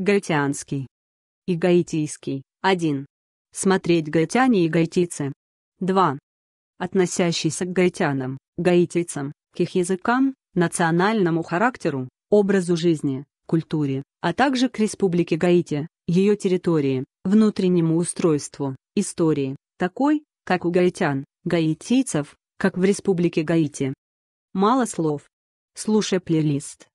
Гаитянский. И гаитийский. 1. Смотреть гаитяне и гаитийцы. 2. Относящийся к гаитянам, гаитийцам, к их языкам, национальному характеру, образу жизни, культуре, а также к Республике Гаити, ее территории, внутреннему устройству, истории, такой, как у гаитян, гаитийцев, как в Республике Гаити. Мало слов. Слушай плейлист.